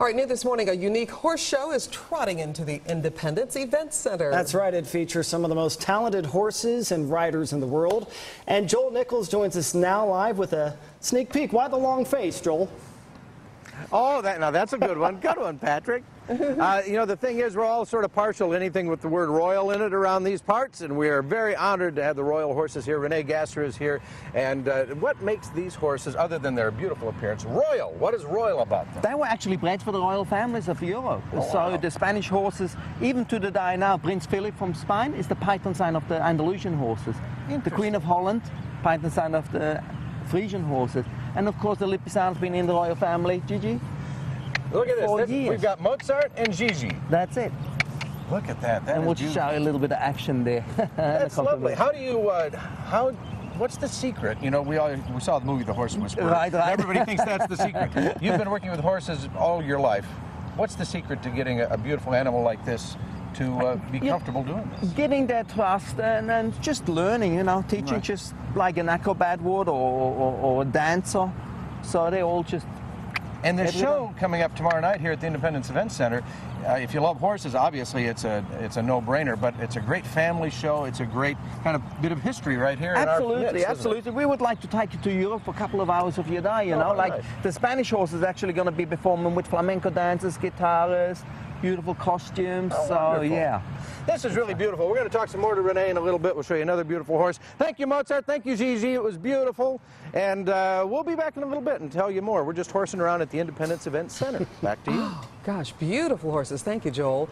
All right, new this morning, a unique horse show is trotting into the Independence Event Center. That's right. It features some of the most talented horses and riders in the world. And Joel Nichols joins us now live with a sneak peek. Why the long face, Joel? Oh, that, now that's a good one. Good one, Patrick. Uh, you know, the thing is, we're all sort of partial to anything with the word royal in it around these parts, and we are very honored to have the royal horses here. Renee Gasser is here. And uh, what makes these horses, other than their beautiful appearance, royal? What is royal about them? They were actually bred for the royal families of Europe. Oh, so wow. the Spanish horses, even to the day now, Prince Philip from Spain is the Python sign of the Andalusian horses. The Queen of Holland, Python sign of the Frisian horses. And of course the Lipizzan has been in the royal family. Gigi? Look at this. This- years. We've got Mozart and Gigi. That's it. Look at that. That and we'll beautiful. show you a little bit of action there. That's lovely. How do you, uh, how, what's the secret? You know, we all, we saw the movie The Horse Whisperer. Right, right. Everybody thinks that's the secret. You've been working with horses all your life. What's the secret to getting a, a beautiful animal like this to uh, be Yeah. comfortable doing this? Getting their trust and, and just learning, you know, teaching Right. just like an acrobat would or, or, or a dancer. So they all just And the show coming up tomorrow night here at the Independence Event Center. Uh, if you love horses, obviously it's a it's a no-brainer. But it's a great family show. It's a great kind of bit of history right here. in our Absolutely, midst, absolutely. We would like to take you to Europe for a couple of hours of your day, you Oh, know. Like right. the Spanish horse is actually going to be performing with flamenco dancers, guitarists, beautiful costumes. Oh, so, wonderful. yeah. This is really beautiful. We're going to talk some more to Renee in a little bit. We'll show you another beautiful horse. Thank you, Mozart. Thank you, Gigi. It was beautiful. And uh, we'll be back in a little bit and tell you more. We're just horsing around at the Independence Event Center. Back to you. Gosh, beautiful horses. Thank you, Joel.